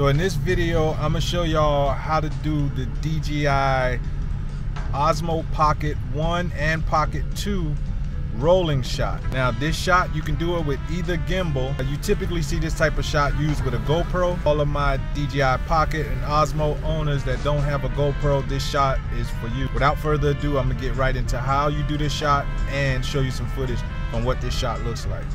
So in this video, I'm gonna show y'all how to do the DJI Osmo Pocket 1 and Pocket 2 rolling shot. Now this shot, you can do it with either gimbal. You typically see this type of shot used with a GoPro. All of my DJI Pocket and Osmo owners that don't have a GoPro, this shot is for you. Without further ado, I'm gonna get right into how you do this shot and show you some footage on what this shot looks like.